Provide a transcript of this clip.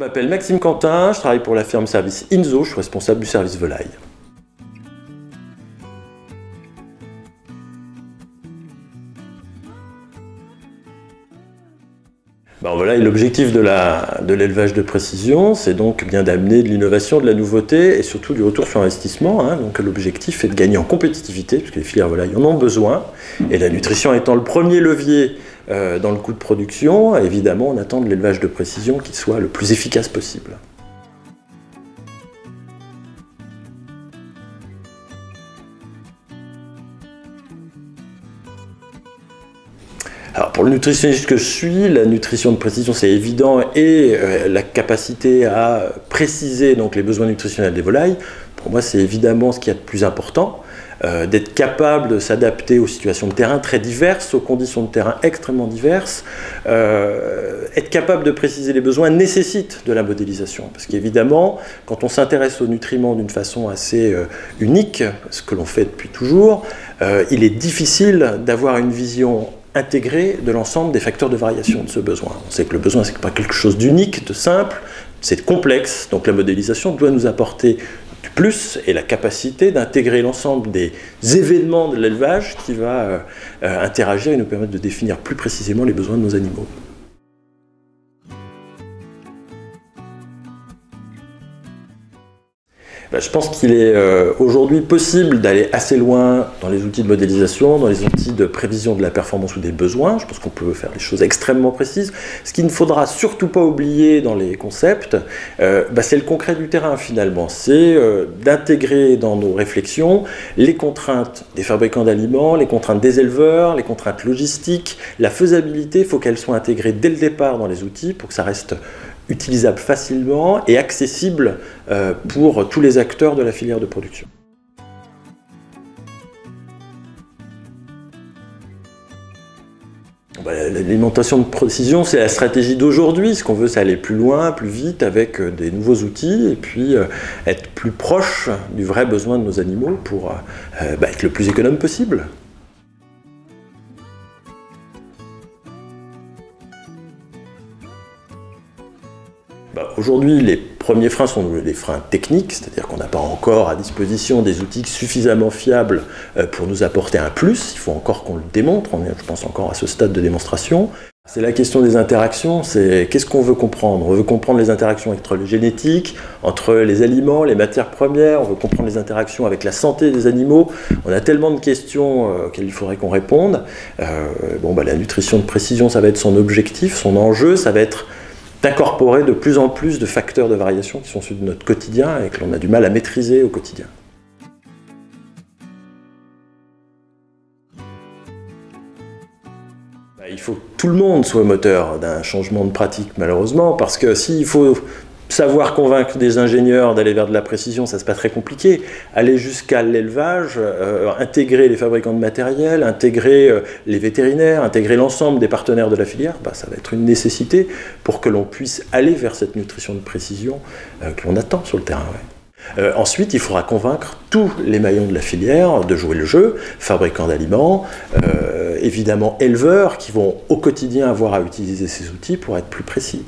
Je m'appelle Maxime Quentin, je travaille pour la firme service Inzo, je suis responsable du service volaille. Ben voilà, l'objectif de l'élevage de, précision, c'est donc bien d'amener de l'innovation, de la nouveauté et surtout du retour sur investissement. Hein. Donc l'objectif est de gagner en compétitivité, puisque les filières volailles en ont besoin. Et la nutrition étant le premier levier euh, dans le coût de production, évidemment, on attend de l'élevage de précision qui soit le plus efficace possible. Alors pour le nutritionniste que je suis, la nutrition de précision c'est évident et euh, la capacité à préciser donc les besoins nutritionnels des volailles, pour moi c'est évidemment ce qu'il y a de plus important. Euh, d'être capable de s'adapter aux situations de terrain très diverses, aux conditions de terrain extrêmement diverses. Euh, être capable de préciser les besoins nécessite de la modélisation. Parce qu'évidemment, quand on s'intéresse aux nutriments d'une façon assez unique, ce que l'on fait depuis toujours, il est difficile d'avoir une vision intégré de l'ensemble des facteurs de variation de ce besoin. On sait que le besoin, c'est pas quelque chose d'unique, de simple, c'est complexe, donc la modélisation doit nous apporter du plus et la capacité d'intégrer l'ensemble des événements de l'élevage qui va euh, euh, interagir et nous permettre de définir plus précisément les besoins de nos animaux. Bah, je pense qu'il est euh, aujourd'hui possible d'aller assez loin dans les outils de modélisation, dans les outils de prévision de la performance ou des besoins. Je pense qu'on peut faire des choses extrêmement précises. Ce qu'il ne faudra surtout pas oublier dans les concepts, euh, bah, c'est le concret du terrain finalement. C'est euh, d'intégrer dans nos réflexions les contraintes des fabricants d'aliments, les contraintes des éleveurs, les contraintes logistiques. La faisabilité, il faut qu'elle soit intégrée dès le départ dans les outils pour que ça reste utilisable facilement et accessible euh, pour tous les acteurs de la filière de production. Bah, l'alimentation de précision, c'est la stratégie d'aujourd'hui. Ce qu'on veut, c'est aller plus loin, plus vite, avec euh, des nouveaux outils, et puis euh, être plus proche du vrai besoin de nos animaux pour bah, être le plus économe possible. Bah, aujourd'hui, les premiers freins sont des freins techniques, c'est-à-dire qu'on n'a pas encore à disposition des outils suffisamment fiables euh, pour nous apporter un plus. Il faut encore qu'on le démontre, je pense, encore à ce stade de démonstration. C'est la question des interactions, c'est qu'est-ce qu'on veut comprendre? On veut comprendre les interactions entre le génétique, entre les aliments, les matières premières, on veut comprendre les interactions avec la santé des animaux. On a tellement de questions euh, auxquelles il faudrait qu'on réponde. Euh, bon, bah, la nutrition de précision, ça va être son objectif, son enjeu, ça va être d'incorporer de plus en plus de facteurs de variation qui sont ceux de notre quotidien et que l'on a du mal à maîtriser au quotidien. Bah, il faut que tout le monde soit moteur d'un changement de pratique malheureusement parce que s'il faut savoir convaincre des ingénieurs d'aller vers de la précision, ça c'est pas très compliqué. Aller jusqu'à l'élevage, euh, intégrer les fabricants de matériel, intégrer euh, les vétérinaires, intégrer l'ensemble des partenaires de la filière, bah, ça va être une nécessité pour que l'on puisse aller vers cette nutrition de précision euh, que l'on attend sur le terrain. ensuite, il faudra convaincre tous les maillons de la filière de jouer le jeu, fabricants d'aliments, évidemment éleveurs qui vont au quotidien avoir à utiliser ces outils pour être plus précis.